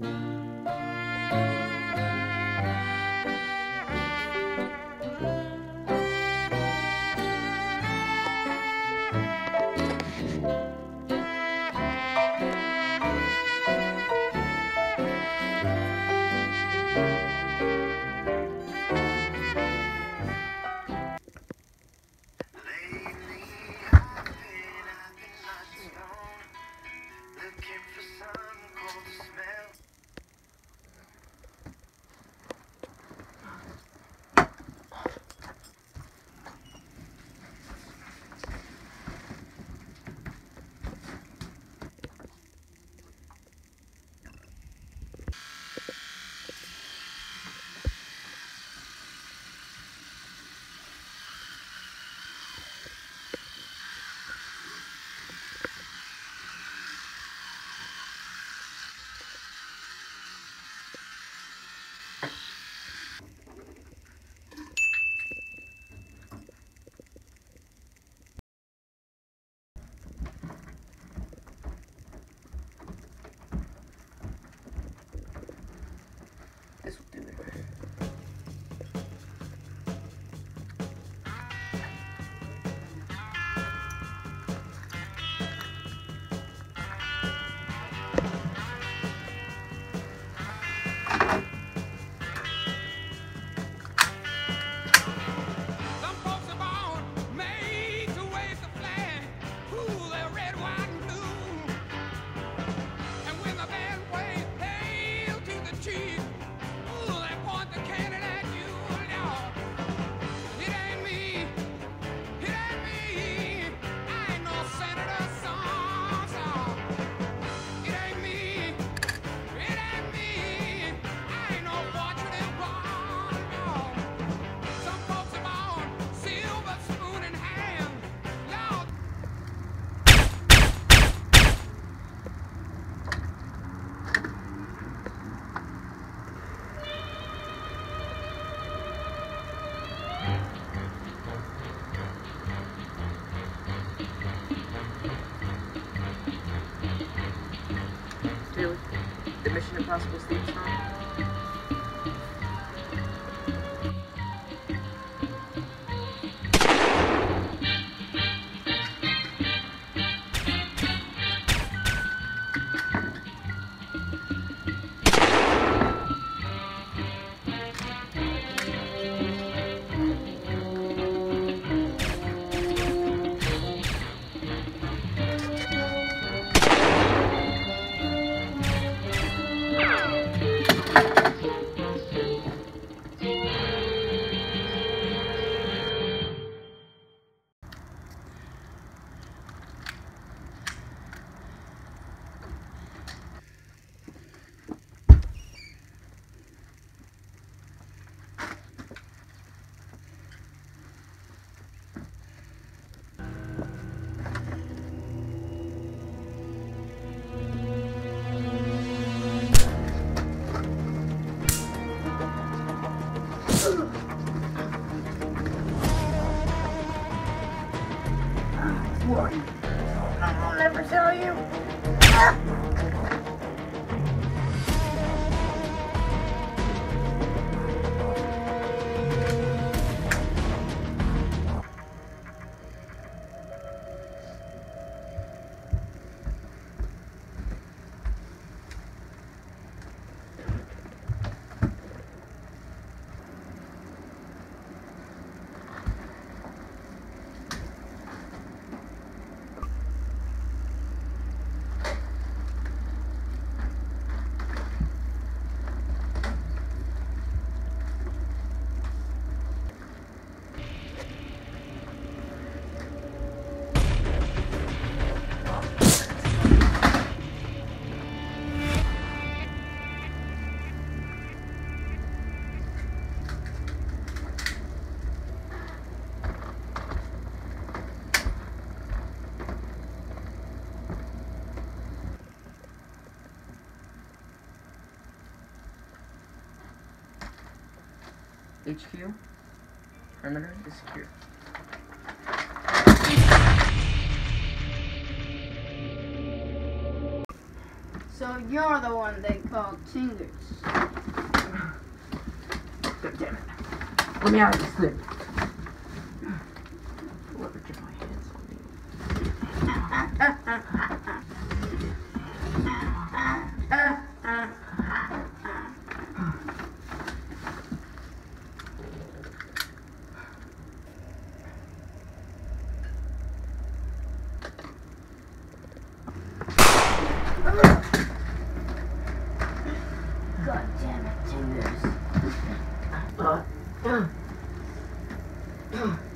This the Mission Impossible theme song. What? I'll never tell you. HQ. Perimeter is secure. So you're the one they call Tingers. God damn it. Let me out of this thing. Ah.